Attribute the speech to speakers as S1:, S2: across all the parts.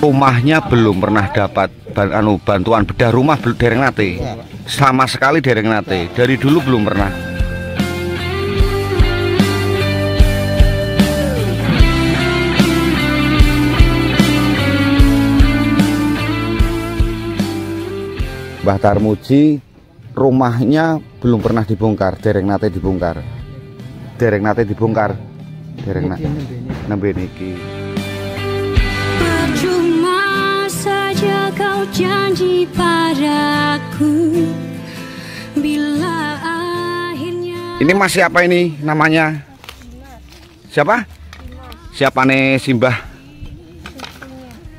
S1: rumahnya belum pernah dapat ban- anu bantuan bedah rumah belum dereng nate. Sama sekali dereng nate. Dari dulu belum pernah. Mbah Tarmuji rumahnya belum pernah dibongkar, dereng nate dibongkar. Dereng nate dibongkar. Dereng nate nembe niki.
S2: Kau janji padaku Bila akhirnya
S1: Ini masih apa ini namanya? Siapa? Siapa nih Simbah?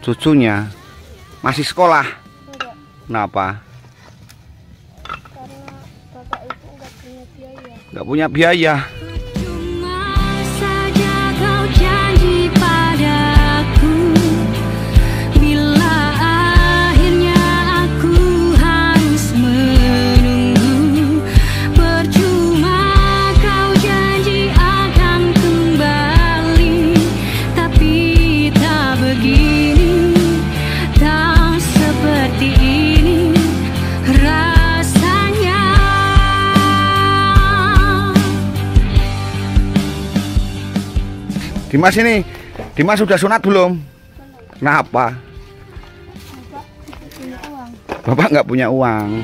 S1: Cucunya masih sekolah. Kenapa? Nggak punya biaya.
S2: Percuma saja kau janji
S1: Dimas ini, Dimas sudah sunat belum? Kenapa? Bapak nggak punya uang.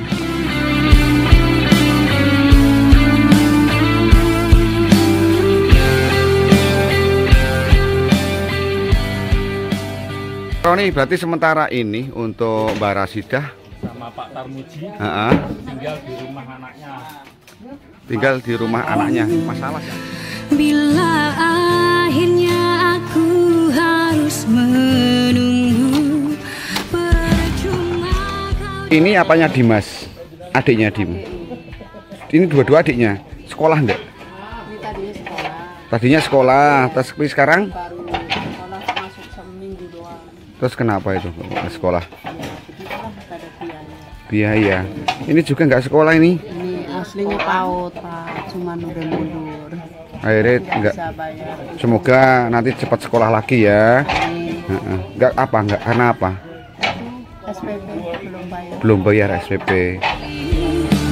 S1: Roni, berarti sementara ini untuk Mbak Rasidah
S3: sama Pak Tarmuji
S1: ha-ha,
S3: tinggal di rumah anaknya.
S1: tinggal di rumah anaknya. Masalah ya?
S2: Bila akhirnya aku harus menunggu Percuma kau
S1: Ini apanya Dimas? Adiknya Dim. Ini dua-dua adiknya. Sekolah enggak?
S4: Ini tadinya sekolah,
S1: Tadinya sekolah, terus tapi sekarang
S4: baru sekolah masuk seminggu doang.
S1: terus kenapa itu sekolah?
S4: Ya, biaya.
S1: Biaya. Ini juga nggak sekolah ini.
S4: Ini aslinya PAUD, Pak, cuman udah mundur.
S1: Akhirnya
S4: Nggak
S1: nggak.
S4: bisa bayar.
S1: Semoga nanti cepat sekolah lagi ya.
S4: Ini
S1: Heeh. Nggak apa? Nggak karena apa?
S4: SPP belum bayar.
S1: Belum bayar SPP.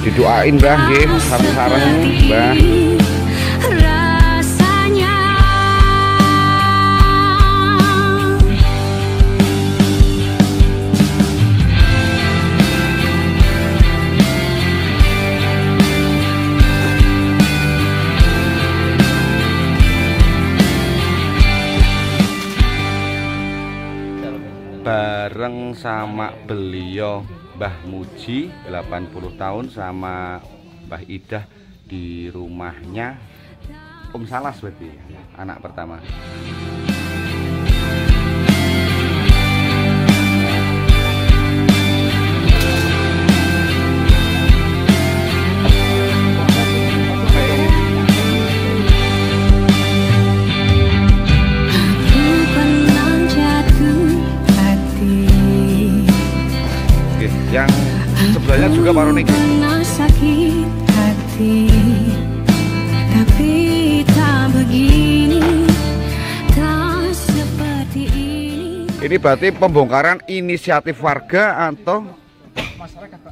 S1: Didoain mbah, nggih, sareng-sareng mbah. Bareng sama beliau Mbah Muji 80 tahun sama Mbah Idah di rumahnya Om Salas berarti anak pertama. Juga Pak Roni.
S2: Pernah sakit hati Tapi tak begini Tak seperti ini
S1: Ini berarti pembongkaran inisiatif warga atau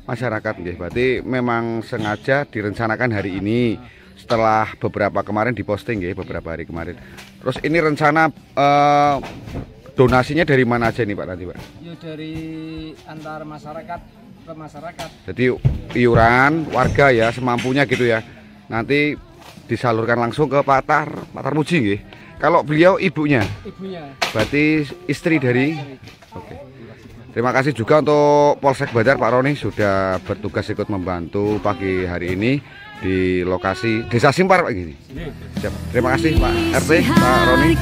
S1: masyarakat nggih. Berarti memang sengaja direncanakan hari ini setelah beberapa kemarin diposting nggih, beberapa hari kemarin. Terus ini rencana eh, donasinya dari mana aja nih Pak nanti Pak?
S5: Ya dari antar masyarakat ke masyarakat.
S1: Jadi iuran warga ya semampunya gitu ya. Nanti disalurkan langsung ke Pak Tar, Pak Tarmuji nggih. Kalau beliau ibunya,
S5: Ibunya
S1: berarti istri dari Oke. Terima kasih juga untuk Polsek Badar Pak Roni sudah bertugas ikut membantu pagi hari ini di lokasi Desa Simpar Pak gini. Siap. Terima kasih Pak RT Pak Roni.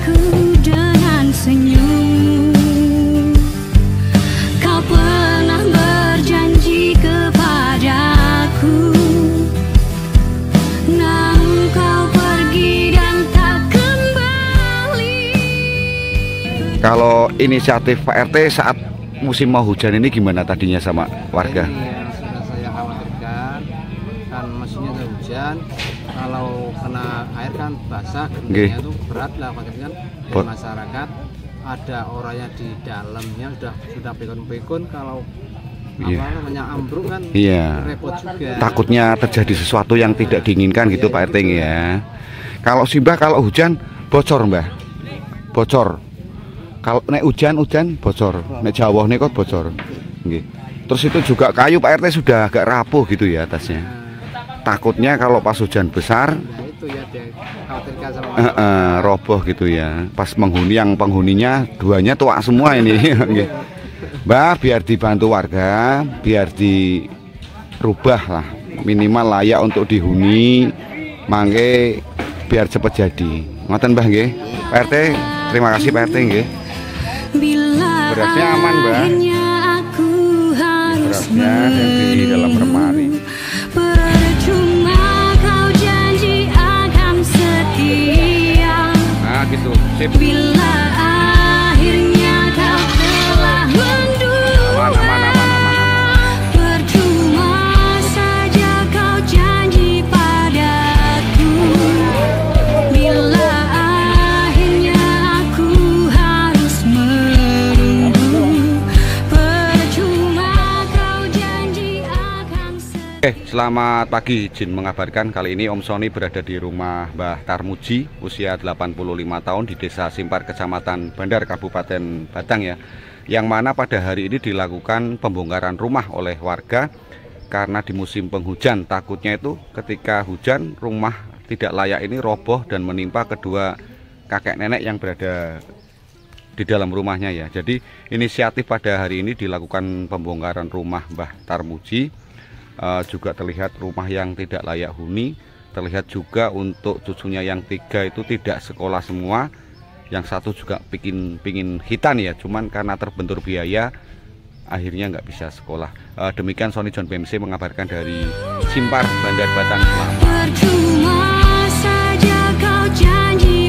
S1: Kalau inisiatif Pak RT saat musim mau hujan ini gimana tadinya sama warga?
S5: Ini yang sudah saya khawatirkan kan mesinnya ada hujan kalau kena air kan basah gentengnya itu berat lah pakai kan masyarakat ada orangnya di dalamnya sudah sudah pikun-pikun kalau
S1: Iya.
S5: apa namanya ambruk kan
S1: Iya.
S5: repot juga.
S1: Takutnya terjadi sesuatu yang tidak diinginkan gitu Pak RT ya. Kalau Simbah kalau hujan bocor Mbah. Bocor. Kalau naik hujan hujan bocor. Nek Jawa nih kok bocor. Nggih. Terus itu juga kayu Pak RT sudah agak rapuh gitu ya atasnya. Takutnya kalau pas hujan besar eh, eh, roboh gitu ya. Pas penghuni yang penghuninya duanya tua semua ini. Mbah biar dibantu warga, biar dirubah lah minimal layak untuk dihuni, mangke biar cepet jadi. Ngoten Mbah nggih. Pak RT, terima kasih Pak RT.
S2: Bila
S1: Berasnya aman, Mbak.
S2: akhirnya aku harus
S1: Berasnya ada di dalam lemari.
S2: Percuma kau janji akan setia
S1: Nah gitu. Sip.
S2: Bila
S1: Oke, selamat pagi. Izin mengabarkan kali ini Om Sony berada di rumah Mbah Tarmuji, usia 85 tahun di Desa Simpar, Kecamatan Bandar, Kabupaten Batang ya. Yang mana pada hari ini dilakukan pembongkaran rumah oleh warga karena di musim penghujan takutnya itu ketika hujan rumah tidak layak ini roboh dan menimpa kedua kakek nenek yang berada di dalam rumahnya ya. Jadi inisiatif pada hari ini dilakukan pembongkaran rumah Mbah Tarmuji Eh, juga terlihat rumah yang tidak layak huni terlihat juga untuk cucunya yang tiga itu tidak sekolah semua. Yang satu juga bikin pingin hitan ya cuman karena terbentur biaya akhirnya nggak bisa sekolah. Eh, demikian Sony John BMC mengabarkan dari Simpar Bandar Batang Selamat
S2: Percuma saja kau janji